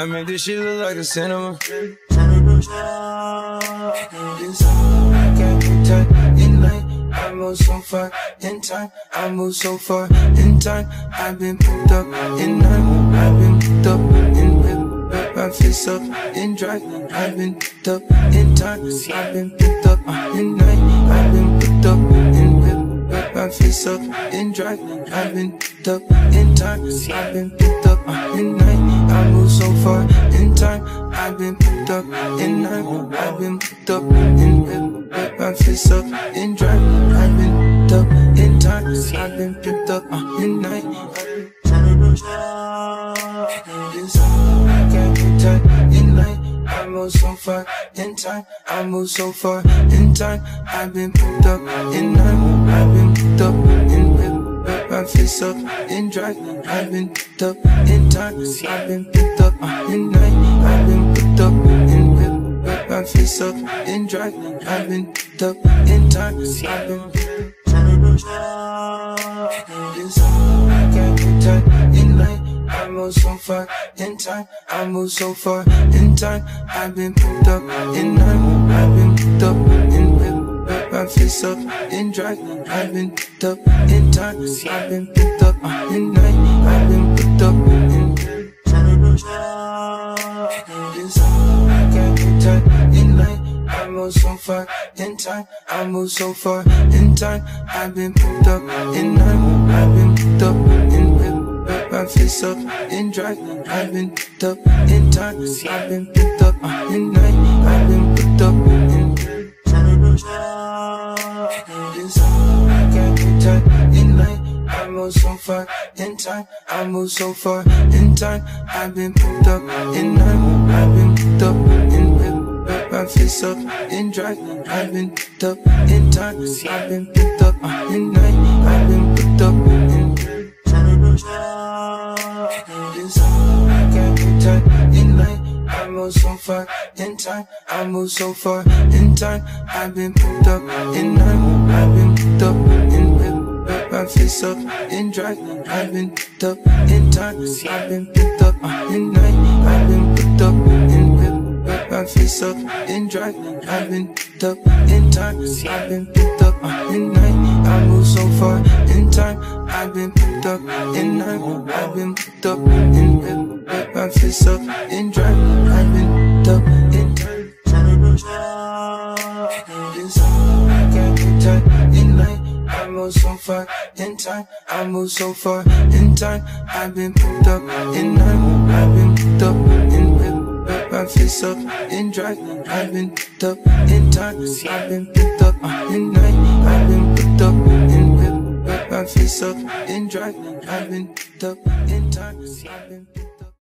I made this shit look like a cinema. I move so far in time. I move so far in time. I've been put up in night. I've been put up in whip, whip my fist up in drive. I've been put up in time. I've been put up in night. I've been put up in whip, whip my fist up in drive. I've been put up in time. I've been put up in night. I move so far in time. I've been put up in night. I've been put up in whip, whip my fist up in drive. I've been put up in time. I've been picked up in night. Yes, I can't be tight in night. I move so far in time. I move so far in time. I've been picked up in night. I've been picked up in whip, my fist up in drive. I've been picked up in time. I've been picked up in night. I've been picked up in whip, whip my fist up in drive. I've been picked up in time. I've been be tight in night. I move so far in time. I move so far in time. I've been picked up in night. I've been picked up fist up in drive. I've been picked up in time. I've been picked up in night. I've been picked up in. Yes, I can't be tight in night. I move so far in time. I move so far in time. I've been picked up in night. I've been picked up in my fist up in drive. I've been picked up in time. I've been picked up in night. I've been picked up Move so far in time. I move so far in time. I've been picked up in night. I've been picked up in whip, whip my fist up in drive. I've been picked up in time. I've been picked up in night. I've been picked up in. I move so far in time. I move so far in time. I've been picked up in night. I've been picked up in my fist up in drive. I've been picked up in time. I've been picked up in night. I've been picked up in whip, my fist up in drive. I've been picked up in time. I've been picked up in night. I move so far in time. I've been picked up in night. I've been picked up in whip, my fist up in drive. I've been picked up in time. Yes, I tight in night. Move so far in time. I move so far in time. I've been picked up in night. I've been picked up in whip, whip my fist up in drive. I've been picked up in time. I've been picked up in night. I've been picked up in whip, whip my fist up in drive. I've been picked up in time. I've been picked